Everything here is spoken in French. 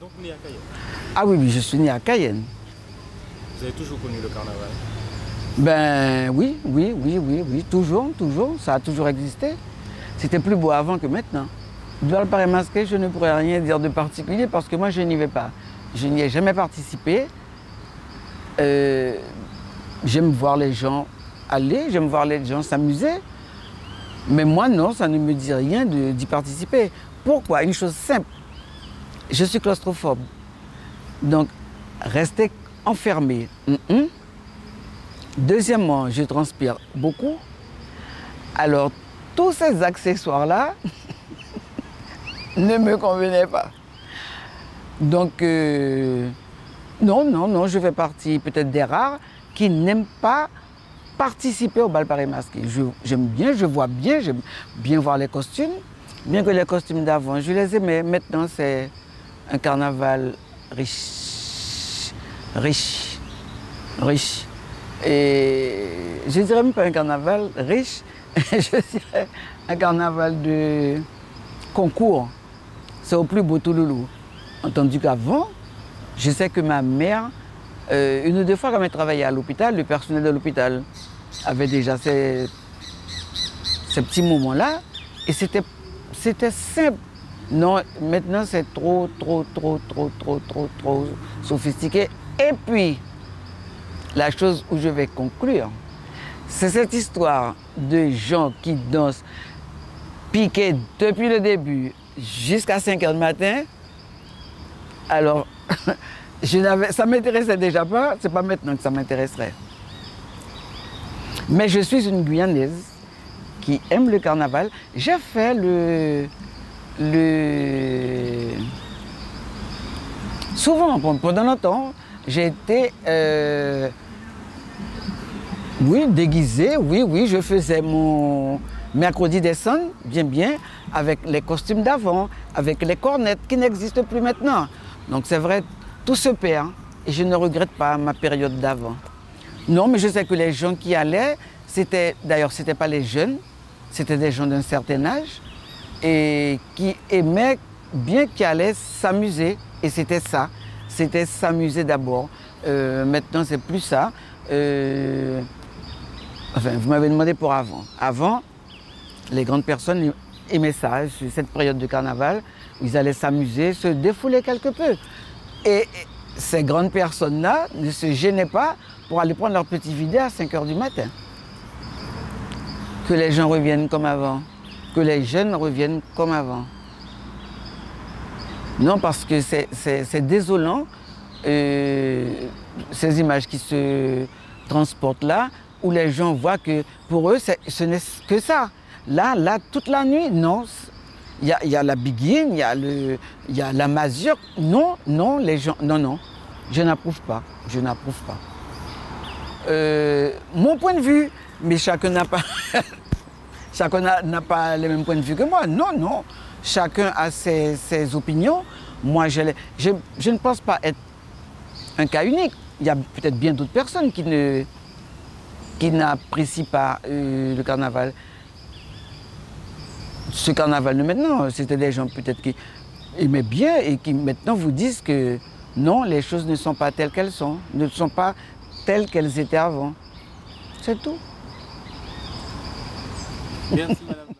Donc né à Cayenne Ah oui, oui, je suis né à Cayenne. Vous avez toujours connu le carnaval? Ben oui, oui, oui, oui, oui, toujours, toujours, ça a toujours existé. C'était plus beau avant que maintenant. Dans le Paris masqué, je ne pourrais rien dire de particulier parce que moi, je n'y vais pas. Je n'y ai jamais participé. Euh, j'aime voir les gens aller, j'aime voir les gens s'amuser. Mais moi, non, ça ne me dit rien d'y participer. Pourquoi? Une chose simple. Je suis claustrophobe. Donc, rester enfermé. Deuxièmement, je transpire beaucoup. Alors, tous ces accessoires-là ne me convenaient pas. Donc, euh, non, non, non, je fais partie peut-être des rares qui n'aiment pas participer au bal Paris masqué. J'aime bien, je vois bien, j'aime bien voir les costumes. Bien que les costumes d'avant, je les aimais. Maintenant, c'est un carnaval riche, riche, riche. Et je dirais même pas un carnaval riche, je dirais un carnaval de concours. C'est au plus beau Touloulou. Entendu qu'avant, je sais que ma mère, euh, une ou deux fois quand elle travaillait à l'hôpital, le personnel de l'hôpital avait déjà ces, ces petits moments-là. Et c'était simple. Non, maintenant c'est trop, trop, trop, trop, trop, trop, trop sophistiqué. Et puis, la chose où je vais conclure, c'est cette histoire de gens qui dansent piqués depuis le début jusqu'à 5 h du matin. Alors, je ça m'intéressait déjà pas, c'est pas maintenant que ça m'intéresserait. Mais je suis une Guyanaise qui aime le carnaval. J'ai fait le, Souvent, pendant longtemps, été euh, oui, déguisé, oui, oui, je faisais mon mercredi des bien, bien, avec les costumes d'avant, avec les cornettes qui n'existent plus maintenant. Donc c'est vrai, tout se perd et je ne regrette pas ma période d'avant. Non, mais je sais que les gens qui allaient, c'était, d'ailleurs, ce pas les jeunes, c'était des gens d'un certain âge et qui aimaient bien, qui allaient s'amuser. Et c'était ça, c'était s'amuser d'abord. Euh, maintenant, c'est plus ça. Euh, enfin, vous m'avez demandé pour avant. Avant, les grandes personnes aimaient ça, cette période de carnaval, où ils allaient s'amuser, se défouler quelque peu. Et ces grandes personnes-là ne se gênaient pas pour aller prendre leur petit vidéo à 5 h du matin. Que les gens reviennent comme avant, que les jeunes reviennent comme avant. Non, parce que c'est désolant, euh, ces images qui se transportent là, où les gens voient que pour eux, ce n'est que ça. Là, là, toute la nuit, non. Il y a, la biguine, il y, a il y a la masure. Non, non, les gens, non, non. Je n'approuve pas. Je n'approuve pas. Euh, mon point de vue, mais chacun n'a pas, chacun n'a pas les mêmes points de vue que moi. Non, non. Chacun a ses, opinions. Moi, je, ne pense pas être un cas unique. Il y a peut-être bien d'autres personnes qui ne qui n'apprécient pas euh, le carnaval. Ce carnaval de maintenant, c'était des gens peut-être qui aimaient bien et qui maintenant vous disent que non, les choses ne sont pas telles qu'elles sont, ne sont pas telles qu'elles étaient avant. C'est tout. Merci, madame.